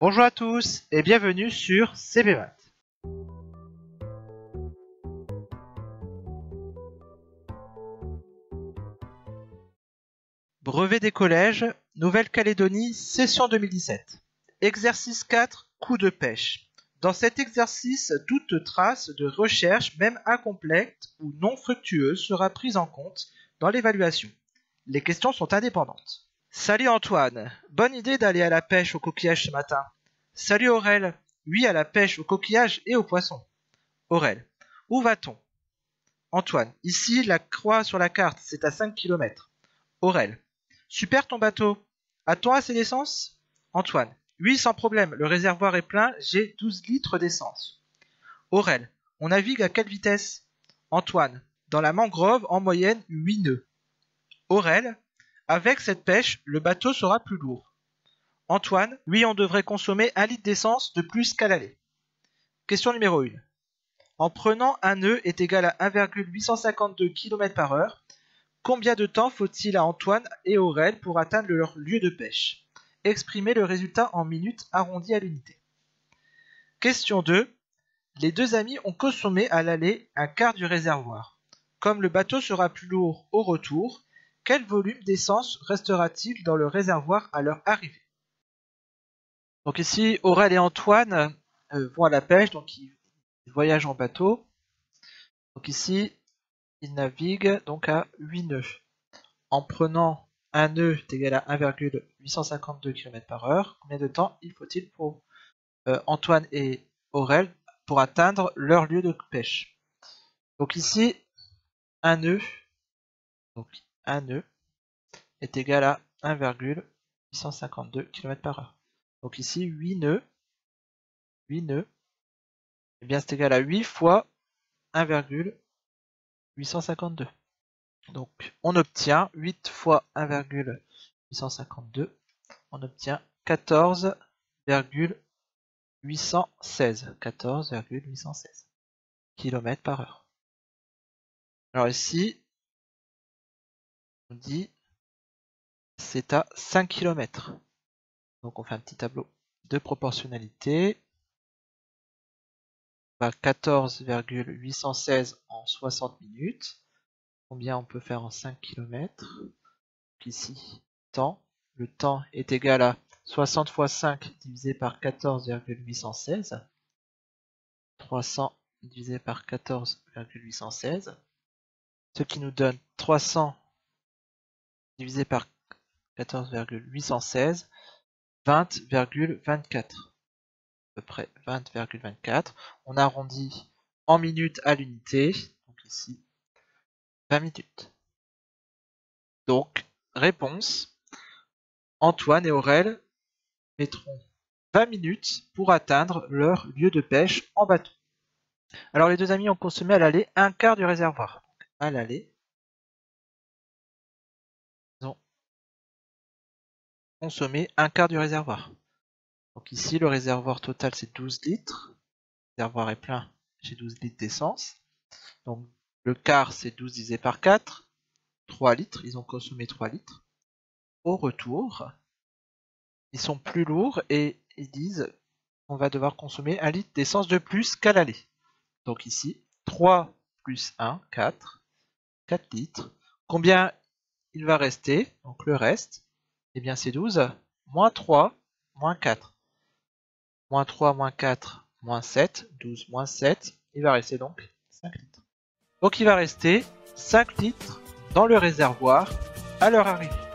Bonjour à tous et bienvenue sur CBMAT. Brevet des collèges, Nouvelle-Calédonie, session 2017. Exercice 4, coup de pêche. Dans cet exercice, toute trace de recherche, même incomplète ou non fructueuse, sera prise en compte dans l'évaluation. Les questions sont indépendantes. Salut Antoine, bonne idée d'aller à la pêche au coquillage ce matin. Salut Aurel, oui à la pêche au coquillage et aux poissons. Aurel, où va-t-on? Antoine, ici la croix sur la carte, c'est à 5 km. Aurel, super ton bateau. A-t-on assez d'essence? Antoine, oui sans problème, le réservoir est plein, j'ai 12 litres d'essence. Aurel, on navigue à quelle vitesse Antoine, dans la mangrove en moyenne 8 nœuds. Aurel, avec cette pêche, le bateau sera plus lourd. Antoine, oui, on devrait consommer un litre d'essence de plus qu'à l'aller. Question numéro 1. En prenant un nœud est égal à 1,852 km par heure, combien de temps faut-il à Antoine et Aurel pour atteindre leur lieu de pêche? Exprimez le résultat en minutes arrondies à l'unité. Question 2. Les deux amis ont consommé à l'aller un quart du réservoir. Comme le bateau sera plus lourd au retour, quel volume d'essence restera-t-il dans le réservoir à leur arrivée? Donc ici, Aurel et Antoine euh, vont à la pêche, donc ils voyagent en bateau. Donc ici, ils naviguent donc à 8 nœuds. En prenant un nœud égal à 1,852 km par heure, combien de temps il faut-il pour euh, Antoine et Aurel pour atteindre leur lieu de pêche? Donc ici, un nœud, donc un nœud est égal à 1,852 km par heure. Donc ici, 8 nœuds, 8 nœuds, eh bien c'est égal à 8 fois 1,852. Donc on obtient 8 fois 1,852, on obtient 14,816. 14,816 km par heure. Alors ici, dit c'est à 5 km. Donc on fait un petit tableau de proportionnalité. On va 14,816 en 60 minutes. Combien on peut faire en 5 km Ici, temps. Le temps est égal à 60 fois 5 divisé par 14,816. 300 divisé par 14,816. Ce qui nous donne 300 divisé par 14,816, 20,24. À peu près 20,24. On arrondit en minutes à l'unité. Donc ici, 20 minutes. Donc, réponse. Antoine et Aurel mettront 20 minutes pour atteindre leur lieu de pêche en bateau. Alors les deux amis ont consommé à l'aller un quart du réservoir. à l'aller, consommer un quart du réservoir. Donc ici, le réservoir total, c'est 12 litres. Le réservoir est plein, j'ai 12 litres d'essence. Donc le quart, c'est 12 divisé par 4. 3 litres, ils ont consommé 3 litres. Au retour, ils sont plus lourds et ils disent qu'on va devoir consommer un litre d'essence de plus qu'à l'aller. Donc ici, 3 plus 1, 4. 4 litres. Combien il va rester? Donc le reste, eh bien c'est 12, moins 3, moins 4. Moins 3, moins 4, moins 7, 12, moins 7, il va rester donc 5 litres. Donc il va rester 5 litres dans le réservoir à leur arrivée.